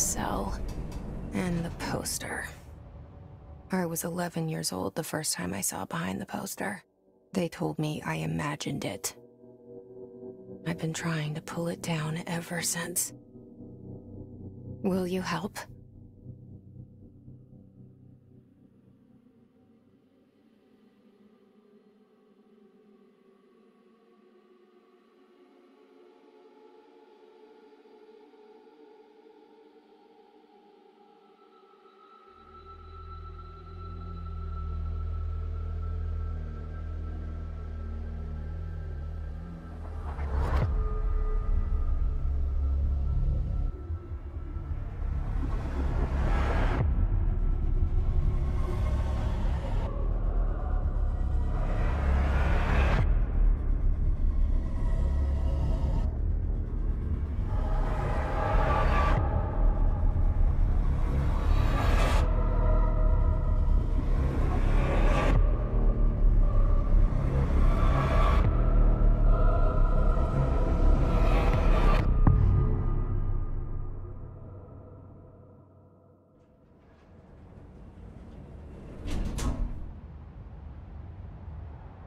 cell. And the poster. I was 11 years old the first time I saw behind the poster. They told me I imagined it. I've been trying to pull it down ever since. Will you help?